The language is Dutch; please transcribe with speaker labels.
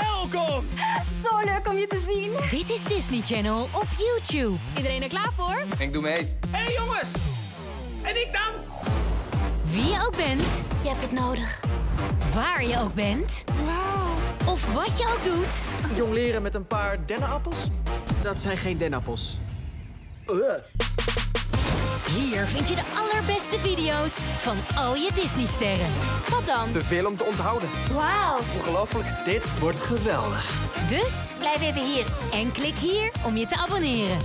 Speaker 1: Welkom!
Speaker 2: Zo leuk om je te zien.
Speaker 3: Dit is Disney Channel op YouTube.
Speaker 2: Iedereen er klaar voor?
Speaker 4: Ik doe mee.
Speaker 1: Hé hey, jongens! En ik dan?
Speaker 3: Wie je ook bent,
Speaker 2: Je hebt het nodig.
Speaker 3: waar je ook bent
Speaker 2: Wauw.
Speaker 3: of wat je ook doet.
Speaker 5: Jong leren met een paar dennenappels? Dat zijn geen dennenappels.
Speaker 3: Hier vind je de allerbeste video's van al je Disney-sterren.
Speaker 2: Wat dan?
Speaker 5: Te veel om te onthouden.
Speaker 2: Wauw.
Speaker 5: Ongelooflijk. Dit wordt geweldig.
Speaker 3: Dus
Speaker 2: Blijf even hier.
Speaker 3: en klik hier om je te abonneren.